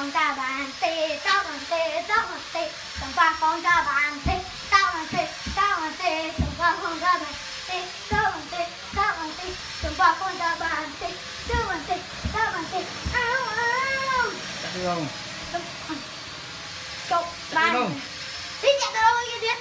con ta bàn tê tao bàn tê tao bàn tê chẳng qua con ta bàn tê tao bàn tê tao bàn tê chẳng qua con ta bàn tê tao bàn tê tao bàn tê chẳng qua con ta bàn tê tao bàn tê tao bàn tê ao ao Chắc không? cậu Chắc bàn không? đi chạy